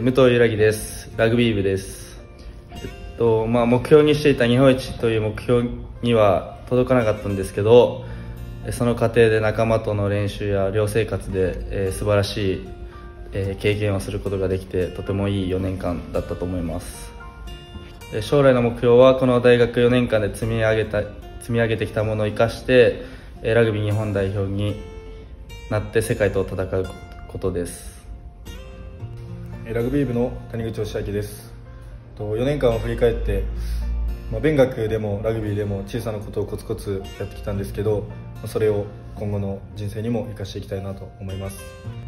武藤ゆらぎです。ラグビー部です。えっと、まあ、目標にしていた日本一という目標には届かなかったんですけど、その過程で仲間との練習や寮生活で、えー、素晴らしい、えー、経験をすることができて、とてもいい4年間だったと思います。将来の目標はこの大学4年間で積み上げた積み上げてきたものを生かしてラグビー日本代表になって世界と戦うことですラグビー部の谷口義明です。4年間を振り返って、まあ、勉学でもラグビーでも小さなことをコツコツやってきたんですけどそれを今後の人生にも生かしていきたいなと思います。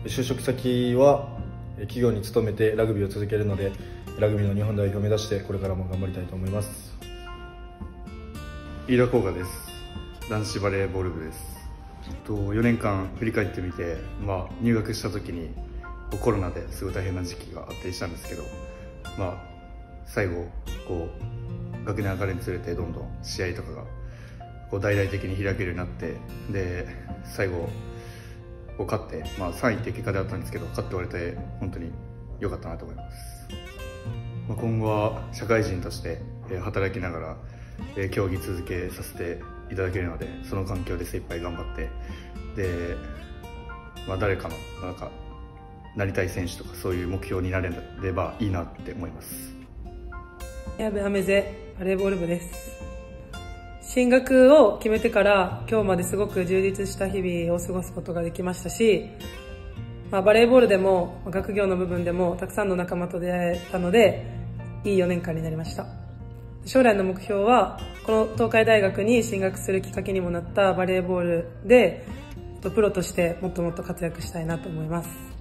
就職先は企業に勤めてラグビーを続けるのでラグビーの日本代表を目指してこれからも頑張りたいと思います。飯田光賀です。男子バレーボール部です。4年間振り返ってみて、まあ、入学した時にコロナですごい大変な時期があったりしたんですけど、まあ、最後こう学年上がるにつれてどんどん試合とかがこう大々的に開けるようになってで最後こう勝って、まあ、3位って結果であったんですけど勝って終われて本当に良かったなと思います、まあ、今後は社会人として働きながら競技続けさせていただけるのでその環境で精一杯頑張ってで、まあ、誰かのなんかなりたい選手とかそういう目標になれればいいなって思います。矢部アメゼバレーボール部です。進学を決めてから今日まですごく充実した日々を過ごすことができましたし、まあ、バレーボールでも学業の部分でもたくさんの仲間と出会えたのでいい4年間になりました。将来の目標はこの東海大学に進学するきっかけにもなったバレーボールでプロとしてもっともっと活躍したいなと思います。